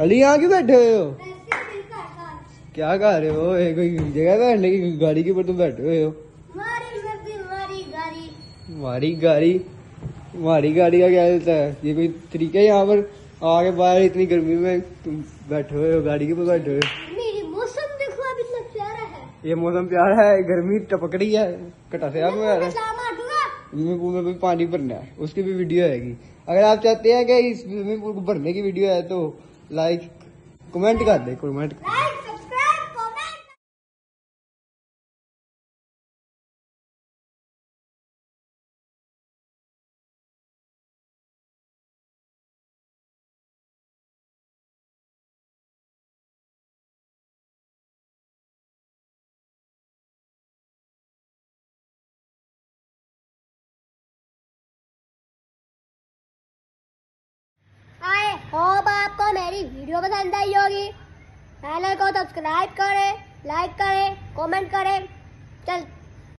अली यहाँ क्यों बैठे हुए हो? क्या कर रहे हो? कोई जगह बैठने की गाड़ी के ऊपर तुम बैठे हुए हो? हमारी गाड़ी। हमारी गाड़ी? का क्या चलता है? ये कोई तरीका है यहाँ पर? आगे बाहर इतनी गर्मी में तुम बैठे हुए हो गाड़ी के ऊपर बैठे हुए मौसम देखो अभी इतना प्यारा है। ये मौसम प्यारा है गर्मी टपक रही है कटा से आप स्विमिंग पूल में भी पानी भरना है, उसकी भी वीडियो आएगी। अगर आप चाहते हैं कि स्विमिंग पूल को भरने की वीडियो है तो लाइक कमेंट कर दे कमेंट लाइक होप आपको मेरी वीडियो पसंद आई होगी। चैनल को सब्सक्राइब करें, लाइक करें, कमेंट करें। चल